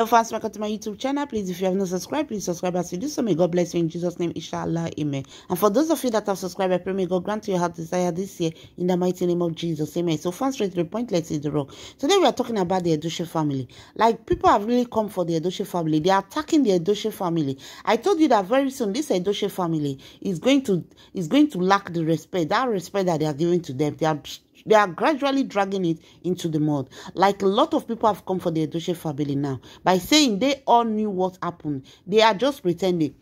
Hello fans, welcome to my YouTube channel. Please, if you have not subscribed, please subscribe as you do so. May God bless you in Jesus' name, inshallah, amen. And for those of you that have subscribed, I pray may God grant you your heart desire this year in the mighty name of Jesus, amen. So fans, straight to the point, let's hit the rock. Today we are talking about the Edochie family. Like people have really come for the Edochie family. They are attacking the Edochie family. I told you that very soon this Edochie family is going to is going to lack the respect, that respect that they are giving to them. They are they are gradually dragging it into the mud. Like a lot of people have come for the Edochie family now by saying they all knew what happened. They are just pretending.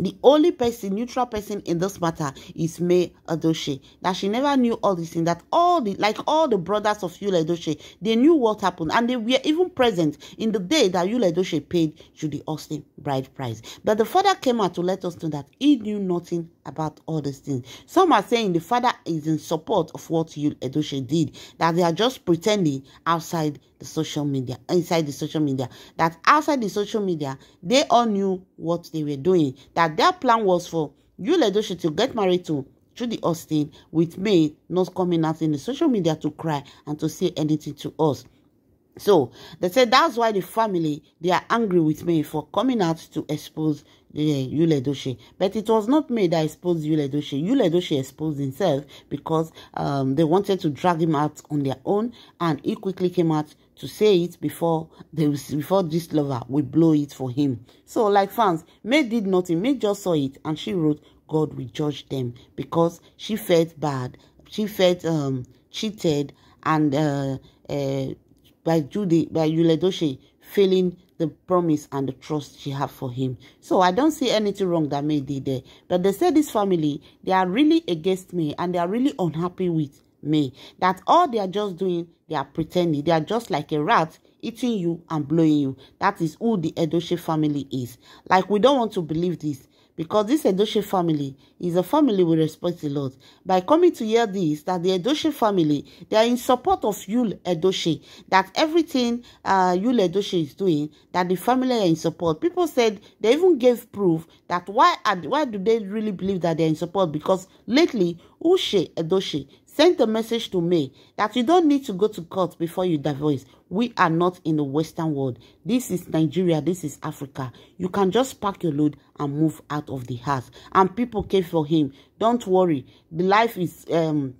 The only person, neutral person in this matter is May Edochie. That she never knew all this thing. That all the, like all the brothers of Yul Edochie, they knew what happened. And they were even present in the day that Yul Edochie paid Judy Austin bride price. But the father came out to let us know that he knew nothing about all these things. Some are saying the father is in support of what Yul Edochie did, that they are just pretending outside the social media, inside the social media, that outside the social media, they all knew what they were doing, that their plan was for Yul Edochie to get married to Judy Austin with May not coming out in the social media to cry and to say anything to us. So they said that's why the family they are angry with me for coming out to expose the Edochie. But it was not me that exposed Yul Edochie. Yul Edochie exposed himself because um, they wanted to drag him out on their own, and he quickly came out to say it before they before this lover will blow it for him. So, like fans, May did nothing. May just saw it, and she wrote, "God will judge them," because she felt bad. She felt um, cheated and. Uh, uh, by Judy, by Yul Edochie, failing the promise and the trust she had for him. So I don't see anything wrong that May did there. But they said this family, they are really against me and they are really unhappy with me. That all they are just doing, they are pretending. They are just like a rat eating you and blowing you. That is who the Edochie family is. Like we don't want to believe this because this Edochie family is a family we respect a lot. By coming to hear this, that the Edochie family, they are in support of Yul Edochie, that everything uh, Yul Edochie is doing, that the family are in support. People said, they even gave proof that why, why do they really believe that they're in support? Because lately, Uche Edochie sent a message to me that you don't need to go to court before you divorce. We are not in the Western world. This is Nigeria. This is Africa. You can just pack your load and move out of the house. And people came for him. Don't worry. The life is um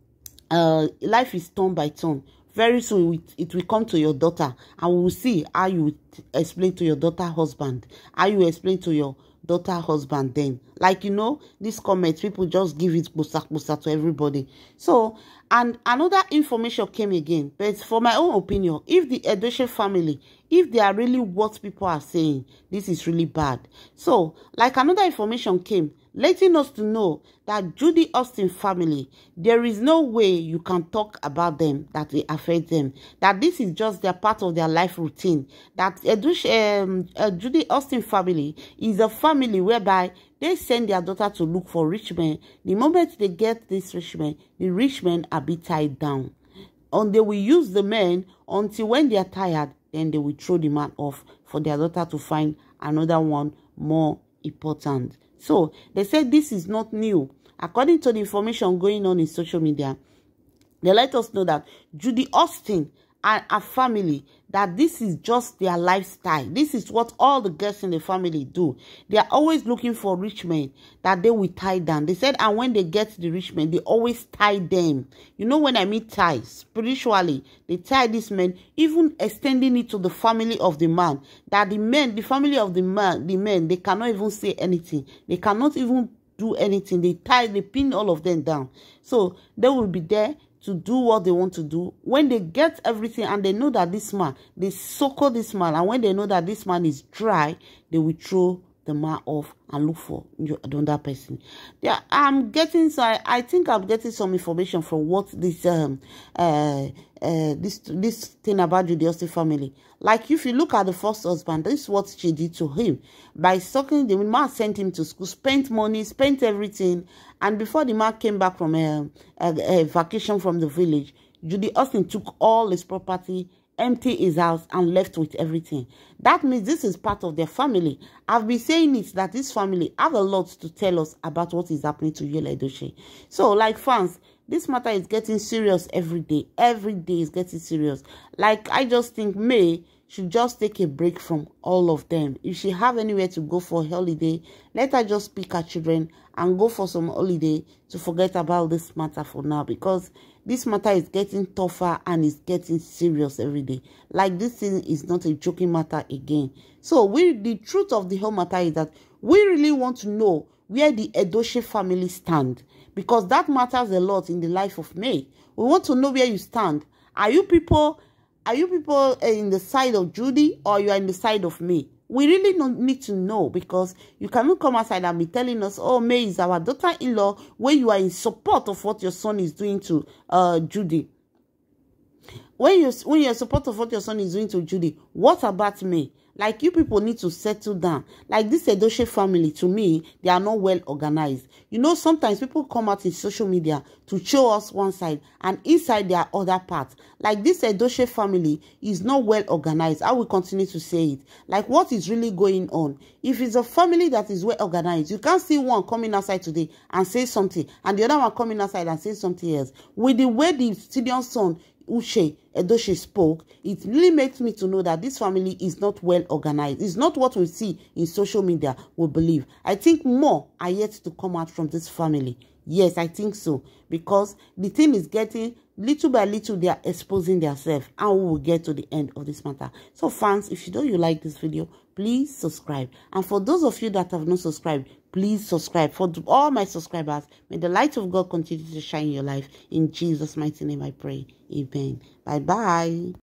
uh life is turn by turn. Very soon it will come to your daughter and we will see how you explain to your daughter husband, how you explain to your daughter husband then. Like you know this comment people just give it busa busa to everybody. So and another information came again but for my own opinion if the Edochie family if they are really what people are saying this is really bad. So like another information came letting us to know that Judy Austin family, there is no way you can talk about them that they affect them. That this is just their part of their life routine. That Edush, um, uh, Judy Austin family is a family whereby they send their daughter to look for rich men. The moment they get this rich men, the rich men are be tied down. And they will use the men until when they are tired, then they will throw the man off for their daughter to find another one more important. So they said this is not new. According to the information going on in social media, they let us know that Judy Austin and her family that this is just their lifestyle. This is what all the girls in the family do. They are always looking for rich men that they will tie down. They said, and when they get the rich men, they always tie them. You know, when I mean tie, spiritually, they tie this men, even extending it to the family of the man. That the men, the family of the man, the men, they cannot even say anything. They cannot even do anything. They tie, they pin all of them down. So they will be there to do what they want to do. When they get everything and they know that this man, they suckle this man, and when they know that this man is dry, they will throw the man off and look for another person. Yeah, I'm getting so I, I think I'm getting some information from what this um uh uh this this thing about Judy Austin family. Like if you look at the first husband, this is what she did to him by sucking the man sent him to school, spent money, spent everything, and before the man came back from a, a, a vacation from the village, Judy Austin took all his property empty his house and left with everything. That means this is part of their family. I've been saying it that this family have a lot to tell us about what is happening to Yul Edochie. So, like fans, this matter is getting serious every day. Every day is getting serious. Like, I just think May should just take a break from all of them. If she have anywhere to go for holiday, let her just pick her children and go for some holiday to forget about this matter for now because this matter is getting tougher and is getting serious every day. Like this thing is not a joking matter again. So we the truth of the whole matter is that we really want to know where the Edochie family stand because that matters a lot in the life of May. We want to know where you stand. Are you people are you people in the side of Judy or you are in the side of me? We really don't need to know because you cannot come outside and be telling us, oh, May is our daughter-in-law when you are in support of what your son is doing to uh, Judy. When you when you're support of what your son is doing to Judy, what about me? Like you people need to settle down. Like this Edoche family, to me, they are not well organized. You know, sometimes people come out in social media to show us one side and inside their other part. Like this Edoche family is not well organized. I will continue to say it. Like what is really going on? If it's a family that is well organized, you can't see one coming outside today and say something and the other one coming outside and say something else. With the way the studio son Uche Edoche spoke, it really makes me to know that this family is not well organized. It's not what we see in social media, we believe. I think more are yet to come out from this family. Yes, I think so. Because the thing is getting, little by little, they are exposing themselves. And we will get to the end of this matter. So fans, if you know you like this video, please subscribe. And for those of you that have not subscribed, please subscribe. For all my subscribers, may the light of God continue to shine in your life. In Jesus' mighty name I pray. Amen. Bye-bye.